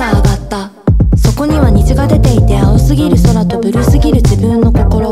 が上がった。そこには虹が出ていて青すぎる空とブルーすぎる自分の心。